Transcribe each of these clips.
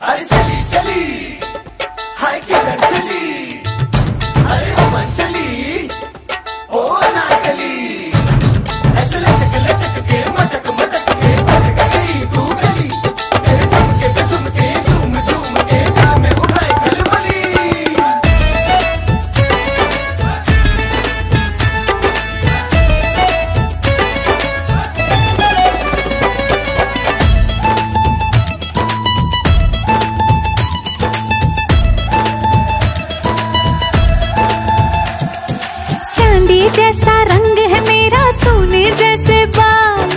अरे चली चली। जैसा रंग है मेरा सोने जैसे बाल।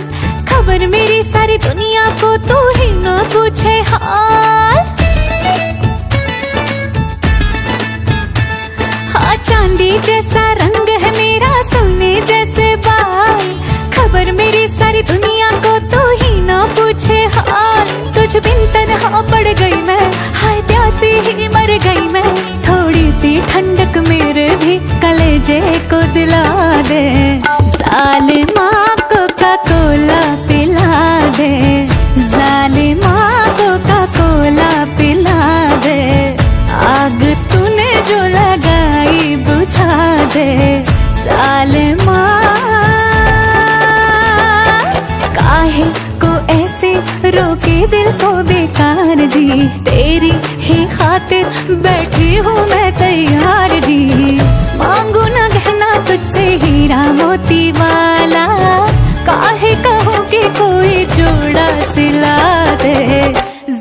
खबर मेरी सारी दुनिया को, तू ही ना पूछे हाल। हाँ चांदी जैसा रंग है मेरा सोने जैसे बाल। खबर मेरी सारी दुनिया को, तू ही ना पूछे हाल। तुझ बिन तनहा पड़ गई मैं, हाय प्यासी ही मर गई मैं। कलेजे को दिला दे। जालिमा कोका कोला पिला दे। जालिमा कोका कोला पिला दे। आग तूने जो लगाई बुझा दे। सालमा काहे को ऐसे रोके दिल को बेकार जी? तेरी ही खातिर बैठी हूँ मैं तैयार जी।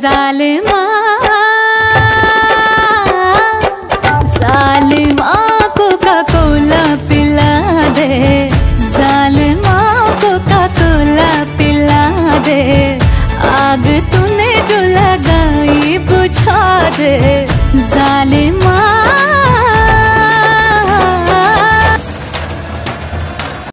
जालिमा